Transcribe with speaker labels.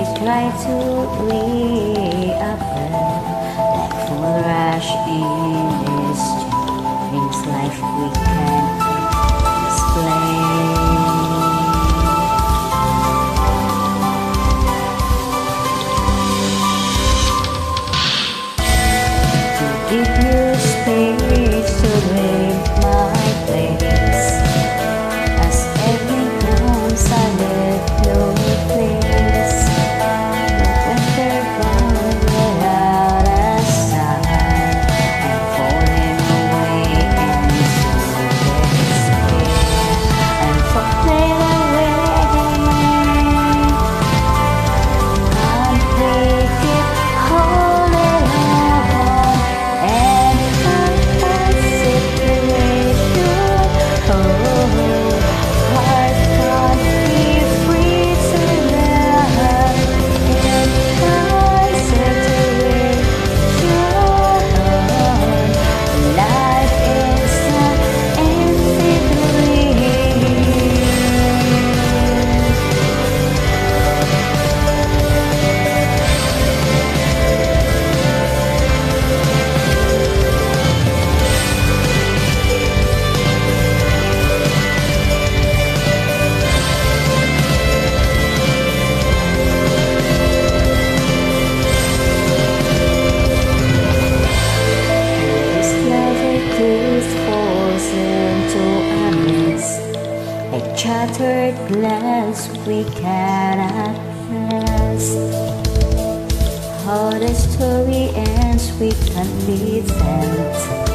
Speaker 1: We try to be a plan that will rush in this life we can explain. shattered glass we cannot pass. How the story ends we can be sent